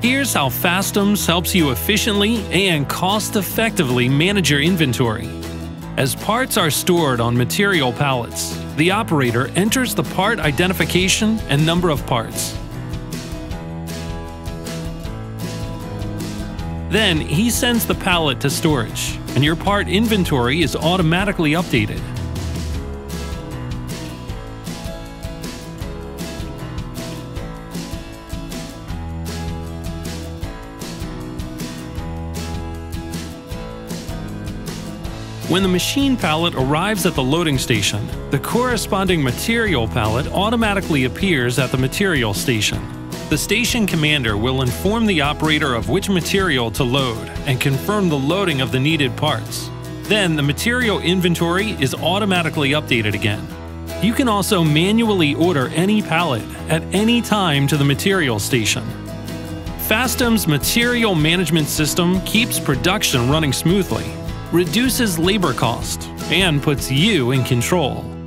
Here's how Fastems helps you efficiently and cost effectively manage your inventory. As parts are stored on material pallets, the operator enters the part identification and number of parts. Then he sends the pallet to storage, and your part inventory is automatically updated. When the machine pallet arrives at the loading station, the corresponding material pallet automatically appears at the material station. The station commander will inform the operator of which material to load and confirm the loading of the needed parts. Then the material inventory is automatically updated again. You can also manually order any pallet at any time to the material station. Fastems material management system keeps production running smoothly reduces labor cost, and puts you in control.